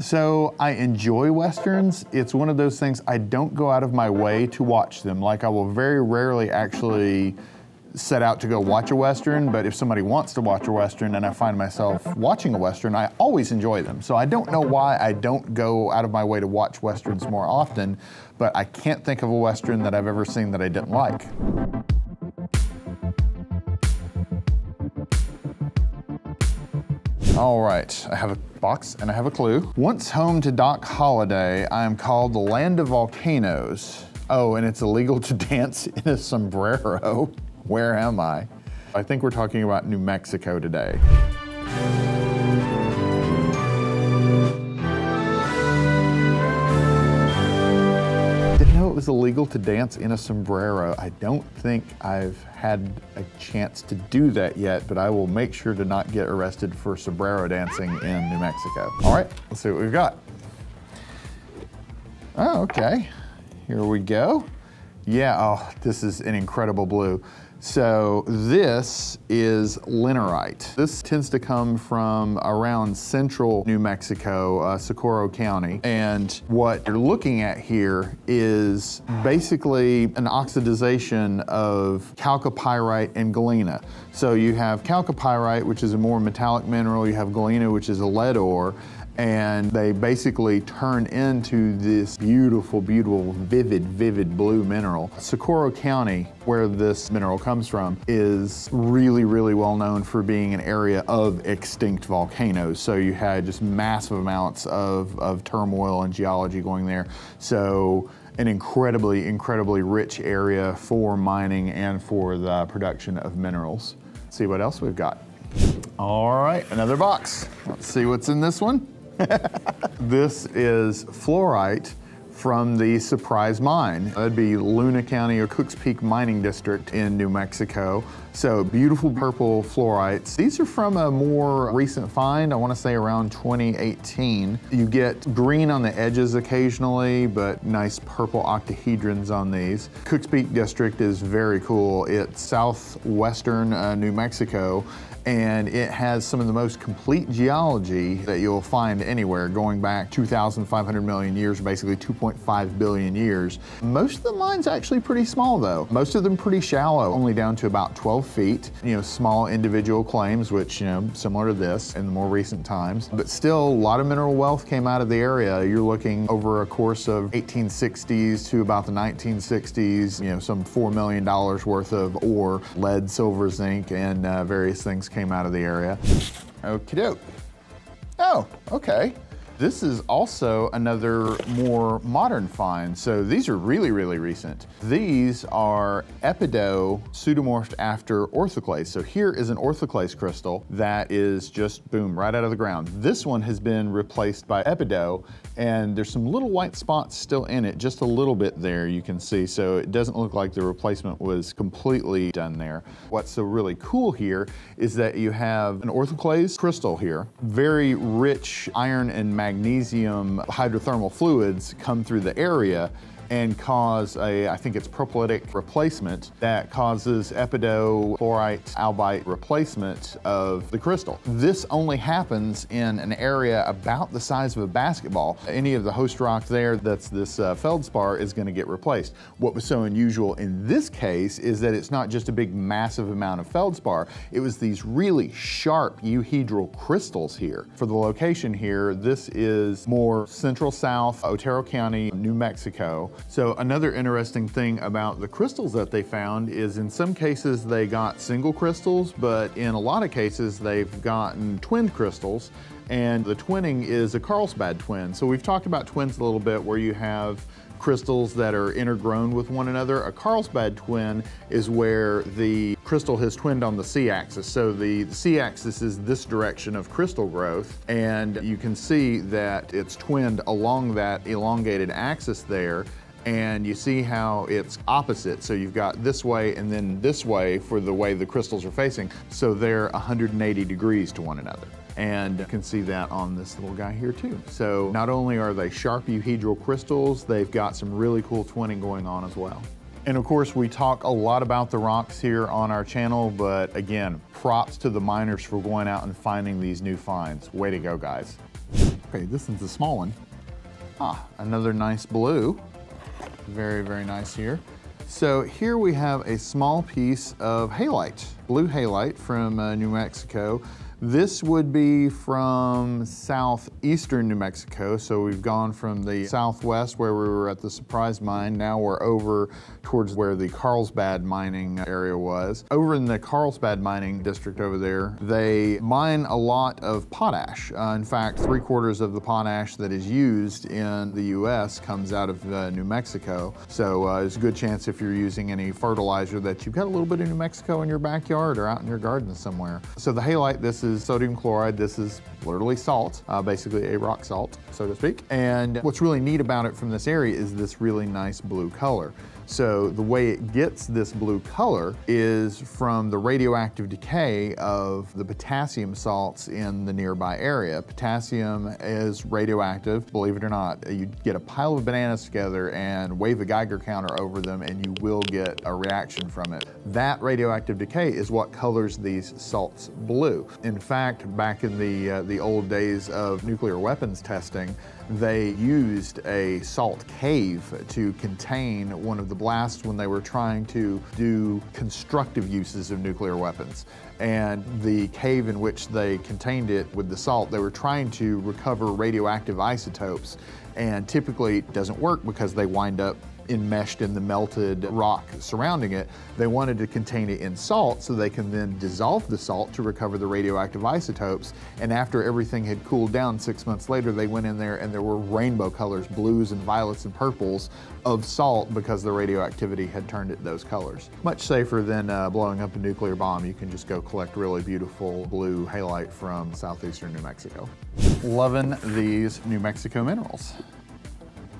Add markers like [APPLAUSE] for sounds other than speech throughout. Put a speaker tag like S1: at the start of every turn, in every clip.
S1: So I enjoy Westerns. It's one of those things I don't go out of my way to watch them. Like I will very rarely actually set out to go watch a Western, but if somebody wants to watch a Western and I find myself watching a Western, I always enjoy them. So I don't know why I don't go out of my way to watch Westerns more often, but I can't think of a Western that I've ever seen that I didn't like. All right, I have a box and I have a clue. Once home to Doc Holliday, I am called the land of volcanoes. Oh, and it's illegal to [LAUGHS] dance in a sombrero. Where am I? I think we're talking about New Mexico today. Illegal to dance in a sombrero. I don't think I've had a chance to do that yet, but I will make sure to not get arrested for sombrero dancing in New Mexico. All right, let's see what we've got. Oh, okay. Here we go. Yeah, oh, this is an incredible blue. So this is linarite. This tends to come from around central New Mexico, uh, Socorro County. And what you're looking at here is basically an oxidization of chalcopyrite and galena. So you have chalcopyrite, which is a more metallic mineral. You have galena, which is a lead ore and they basically turn into this beautiful, beautiful, vivid, vivid blue mineral. Socorro County, where this mineral comes from, is really, really well known for being an area of extinct volcanoes. So you had just massive amounts of, of turmoil and geology going there. So an incredibly, incredibly rich area for mining and for the production of minerals. Let's see what else we've got. All right, another box. Let's see what's in this one. [LAUGHS] this is fluorite from the Surprise Mine. That'd be Luna County or Cooks Peak Mining District in New Mexico. So beautiful purple fluorites. These are from a more recent find, I wanna say around 2018. You get green on the edges occasionally, but nice purple octahedrons on these. Cooks Peak District is very cool. It's southwestern uh, New Mexico and it has some of the most complete geology that you'll find anywhere going back 2,500 million years, basically 2.5 billion years. Most of the mine's actually pretty small though. Most of them pretty shallow, only down to about 12 feet. You know, small individual claims, which, you know, similar to this in the more recent times. But still, a lot of mineral wealth came out of the area. You're looking over a course of 1860s to about the 1960s, you know, some $4 million worth of ore, lead, silver, zinc, and uh, various things came out of the area. Okie doke. Oh, okay. This is also another more modern find. So these are really, really recent. These are Epidote pseudomorphed after orthoclase. So here is an orthoclase crystal that is just boom, right out of the ground. This one has been replaced by Epidote and there's some little white spots still in it, just a little bit there you can see. So it doesn't look like the replacement was completely done there. What's so really cool here is that you have an orthoclase crystal here, very rich iron and magnesium hydrothermal fluids come through the area and cause a, I think it's propylitic replacement that causes epidote, chlorite, albite replacement of the crystal. This only happens in an area about the size of a basketball. Any of the host rock there that's this uh, feldspar is gonna get replaced. What was so unusual in this case is that it's not just a big massive amount of feldspar, it was these really sharp euhedral crystals here. For the location here, this is more central south, Otero County, New Mexico. So another interesting thing about the crystals that they found is in some cases they got single crystals, but in a lot of cases they've gotten twin crystals. And the twinning is a Carlsbad twin. So we've talked about twins a little bit where you have crystals that are intergrown with one another. A Carlsbad twin is where the crystal has twinned on the c-axis. So the c-axis is this direction of crystal growth, and you can see that it's twinned along that elongated axis there and you see how it's opposite. So you've got this way and then this way for the way the crystals are facing. So they're 180 degrees to one another. And you can see that on this little guy here too. So not only are they sharp euhedral crystals, they've got some really cool twinning going on as well. And of course, we talk a lot about the rocks here on our channel, but again, props to the miners for going out and finding these new finds. Way to go, guys. Okay, this one's a small one. Ah, another nice blue. Very, very nice here. So here we have a small piece of halite, blue halite from uh, New Mexico. This would be from southeastern New Mexico. So we've gone from the southwest where we were at the Surprise Mine. Now we're over towards where the Carlsbad mining area was. Over in the Carlsbad mining district over there, they mine a lot of potash. Uh, in fact, three quarters of the potash that is used in the US comes out of uh, New Mexico. So uh, there's a good chance if you're using any fertilizer that you've got a little bit of New Mexico in your backyard or out in your garden somewhere. So the halite, this is sodium chloride. This is literally salt, uh, basically a rock salt, so to speak. And what's really neat about it from this area is this really nice blue color. So the way it gets this blue color is from the radioactive decay of the potassium salts in the nearby area. Potassium is radioactive, believe it or not. You get a pile of bananas together and wave a Geiger counter over them and you will get a reaction from it. That radioactive decay is what colors these salts blue. In fact, back in the, uh, the old days of nuclear weapons testing, they used a salt cave to contain one of the blasts when they were trying to do constructive uses of nuclear weapons. And the cave in which they contained it with the salt, they were trying to recover radioactive isotopes. And typically it doesn't work because they wind up enmeshed in the melted rock surrounding it. They wanted to contain it in salt so they can then dissolve the salt to recover the radioactive isotopes. And after everything had cooled down six months later, they went in there and there were rainbow colors, blues and violets and purples of salt because the radioactivity had turned it those colors. Much safer than uh, blowing up a nuclear bomb. You can just go collect really beautiful blue halite from southeastern New Mexico. Loving these New Mexico minerals.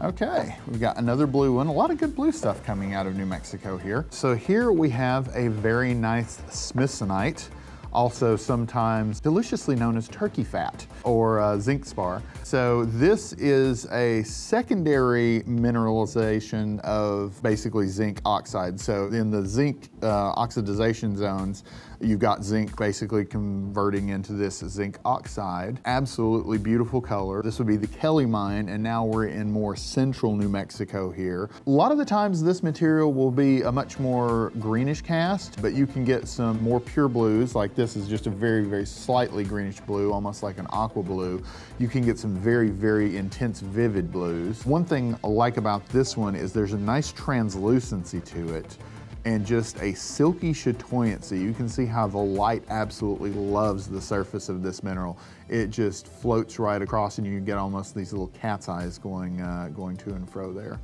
S1: Okay, we've got another blue one. A lot of good blue stuff coming out of New Mexico here. So here we have a very nice smithsonite also sometimes deliciously known as turkey fat or uh, zinc spar. So this is a secondary mineralization of basically zinc oxide. So in the zinc uh, oxidization zones, You've got zinc basically converting into this zinc oxide. Absolutely beautiful color. This would be the Kelly mine, and now we're in more central New Mexico here. A lot of the times this material will be a much more greenish cast, but you can get some more pure blues, like this is just a very, very slightly greenish blue, almost like an aqua blue. You can get some very, very intense, vivid blues. One thing I like about this one is there's a nice translucency to it and just a silky chatoyancy. You can see how the light absolutely loves the surface of this mineral. It just floats right across and you get almost these little cat's eyes going, uh, going to and fro there.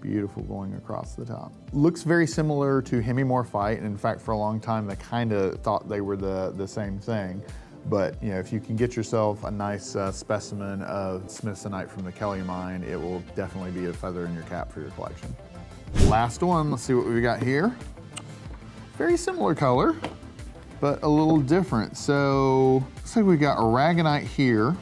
S1: Beautiful going across the top. Looks very similar to hemimorphite. And in fact, for a long time, they kind of thought they were the, the same thing. But you know, if you can get yourself a nice uh, specimen of smithsonite from the Kelly mine, it will definitely be a feather in your cap for your collection. Last one, let's see what we got here. Very similar color, but a little different. So, looks like we got aragonite here,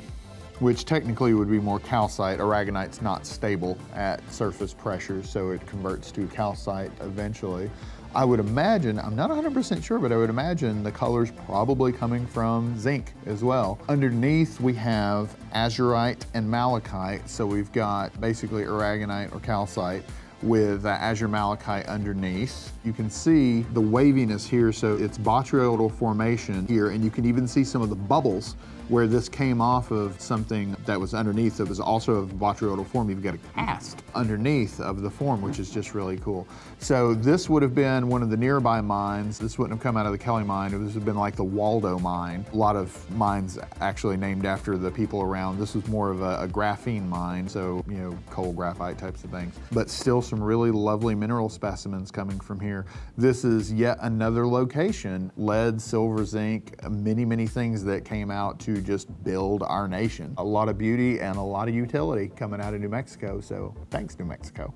S1: which technically would be more calcite. Aragonite's not stable at surface pressure, so it converts to calcite eventually. I would imagine, I'm not 100% sure, but I would imagine the color's probably coming from zinc as well. Underneath we have azurite and malachite, so we've got basically aragonite or calcite with uh, azure malachite underneath. You can see the waviness here, so it's botryoidal formation here, and you can even see some of the bubbles where this came off of something that was underneath that was also of botryoidal form. You've got a cast underneath of the form, which is just really cool. So this would have been one of the nearby mines. This wouldn't have come out of the Kelly mine. This would have been like the Waldo mine. A lot of mines actually named after the people around. This was more of a, a graphene mine, so, you know, coal graphite types of things. But still some really lovely mineral specimens coming from here. This is yet another location, lead, silver, zinc, many, many things that came out to just build our nation. A lot of beauty and a lot of utility coming out of New Mexico, so thanks New Mexico.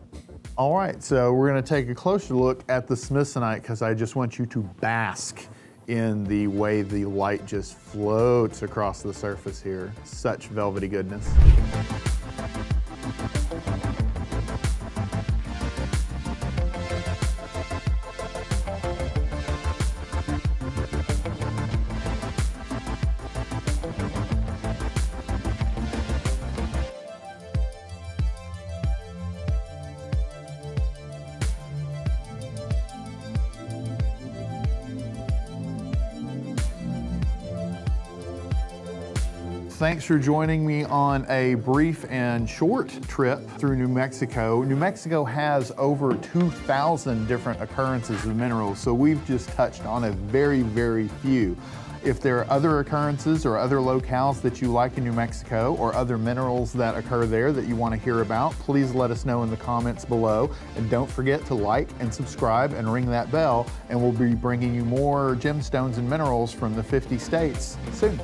S1: All right, so we're gonna take a closer look at the Smithsonite because I just want you to bask in the way the light just floats across the surface here. Such velvety goodness. Thanks for joining me on a brief and short trip through New Mexico. New Mexico has over 2,000 different occurrences of minerals, so we've just touched on a very, very few. If there are other occurrences or other locales that you like in New Mexico or other minerals that occur there that you want to hear about, please let us know in the comments below. And don't forget to like and subscribe and ring that bell, and we'll be bringing you more gemstones and minerals from the 50 states soon.